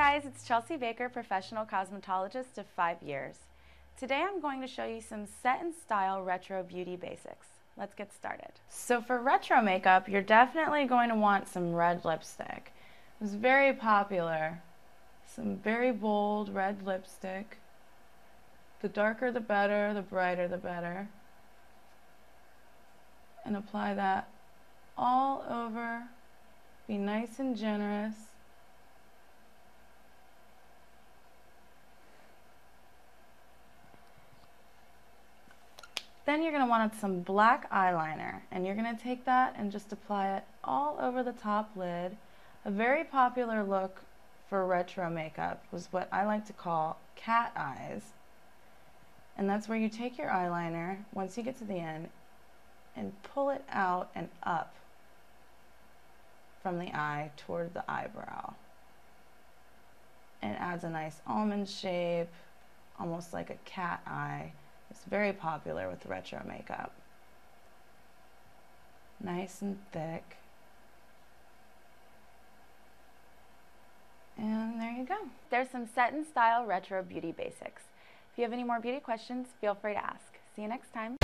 guys, it's Chelsea Baker, professional cosmetologist of five years. Today I'm going to show you some set in style retro beauty basics. Let's get started. So for retro makeup, you're definitely going to want some red lipstick. It was very popular. Some very bold red lipstick. The darker the better, the brighter the better. And apply that all over. Be nice and generous. Then you're going to want some black eyeliner and you're going to take that and just apply it all over the top lid. A very popular look for retro makeup was what I like to call cat eyes. And that's where you take your eyeliner once you get to the end and pull it out and up from the eye toward the eyebrow. It adds a nice almond shape, almost like a cat eye. It's very popular with retro makeup. Nice and thick. And there you go. There's some set in style retro beauty basics. If you have any more beauty questions, feel free to ask. See you next time.